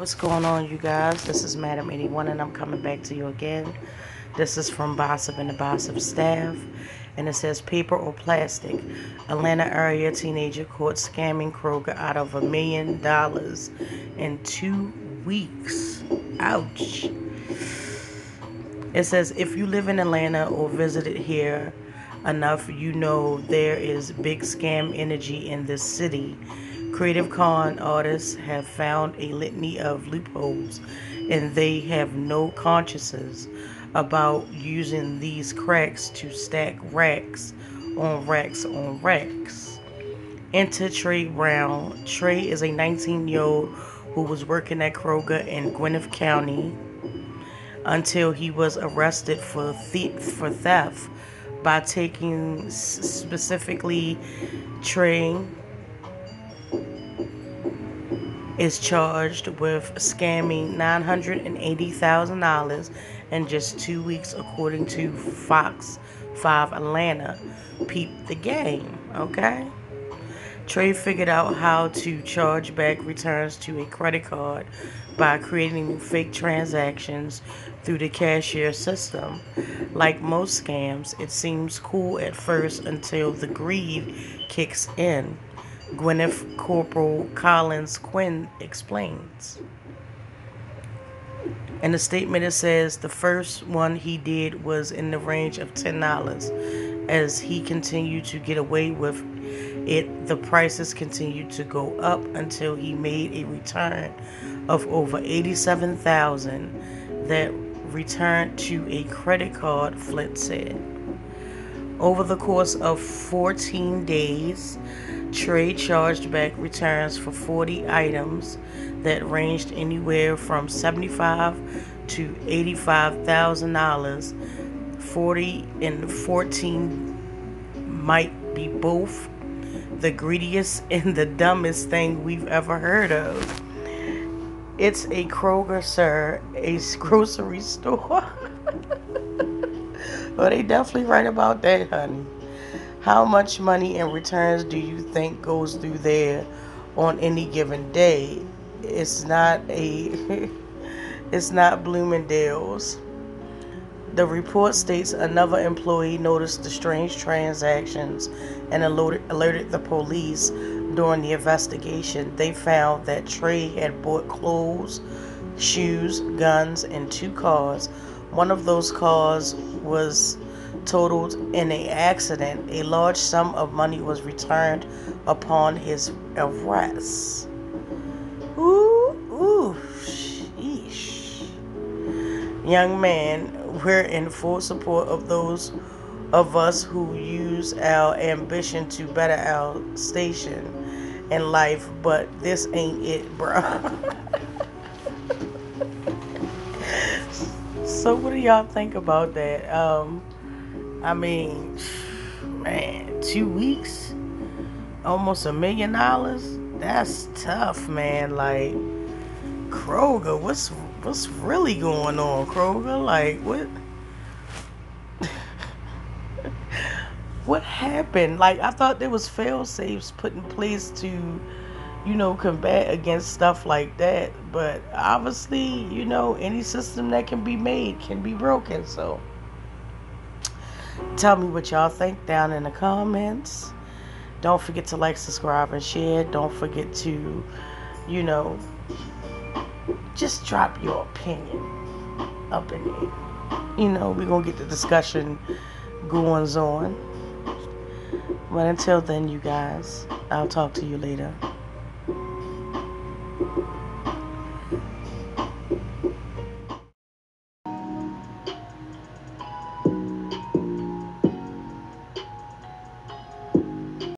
what's going on, you guys? This is Madam 81, and I'm coming back to you again. This is from Bossip and the Bossip staff, and it says paper or plastic. Atlanta area teenager caught scamming Kroger out of a million dollars in two weeks. Ouch. It says if you live in Atlanta or visited here enough, you know there is big scam energy in this city. Creative con artists have found a litany of loopholes and they have no consciences about using these cracks to stack racks on racks on racks. Enter Trey Brown. Trey is a 19 year old who was working at Kroger in Gwinnett County until he was arrested for, the- for theft by taking specifically Train is charged with scamming $980,000 in just two weeks, according to Fox 5 Atlanta. Peep the game, okay? Trey figured out how to charge back returns to a credit card by creating fake transactions through the cashier system. Like most scams, it seems cool at first until the greed kicks in. Gwinnett Corporal Collins Flynn explains. In the statement, it says the first one he did was in the range of $10. As he continued to get away with it, the prices continued to go up until he made a return of over 87,000 that returned to a credit card, Flynn said. Over the course of 14 days, Trey charged back returns for 40 items that ranged anywhere from 75 to 85,000 dollars. 40 and 14 might be both the greediest and the dumbest thing we've ever heard of. It's a Kroger, sir, a grocery store. well, they definitely right about that, honey. How much money in returns do you think goes through there on any given day? It's not a it's not Bloomingdale's. The report states another employee noticed the strange transactions and alerted, the police during the investigation. They found that Trey had bought clothes, shoes, guns, and two cars. One of those cars was totaled in an accident, a large sum of money was returned upon his arrest. Ooh, ooh, sheesh. Young man, we're in full support of those of us who use our ambition to better our station in life, but this ain't it, bro. so what do y'all think about that? Um, I mean, man, two weeks, almost a million dollars. That's tough, man. Like Kroger, what's what's really going on, Kroger? Like what? what happened? Like I thought there was fail safes put in place to, you know, combat against stuff like that. But obviously, you know, any system that can be made can be broken. So Tell me what y'all think down in the comments. Don't forget to like, subscribe, and share. Don't forget to, you know, just drop your opinion up in here. You know, we're going to get the discussion going on. But until then, you guys, I'll talk to you later.